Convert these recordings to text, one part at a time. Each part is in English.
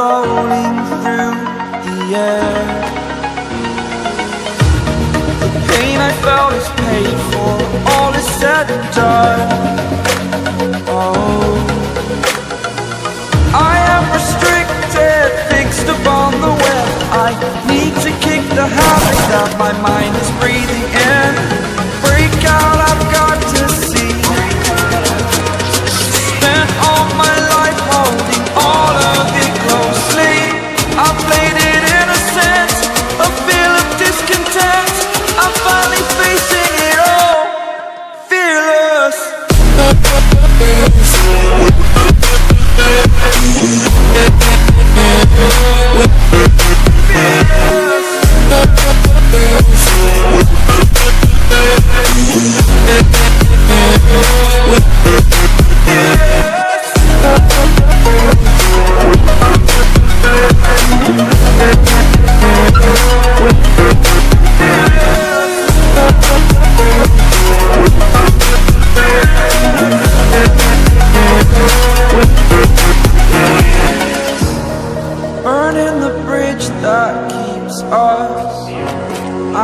floating through the air. The pain I felt is paid for, all is said and done. Oh I am restricted,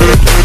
We'll